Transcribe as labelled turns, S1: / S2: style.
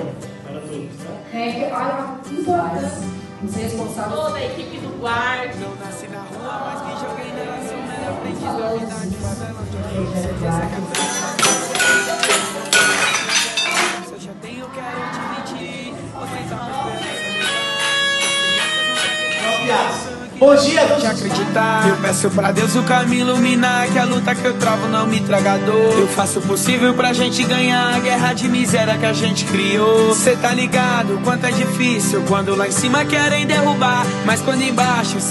S1: né, que olha a importância dos responsáveis.
S2: Toda a equipe do guarda.
S3: Não nasci na rua, mas me joguei nela, sou o melhor aprendiz da unidade,
S1: Projeto Guarda.
S3: Se eu já tenho, quero dividir. Vocês sabem
S4: Bom dia, todos
S3: de acreditar. Eu peço pra Deus o caminho iluminar. Que a luta que eu travo não me traga dor. Eu faço o possível pra gente ganhar a guerra de miséria que a gente criou. Cê tá ligado quanto é difícil quando lá em cima querem derrubar. Mas quando embaixo. se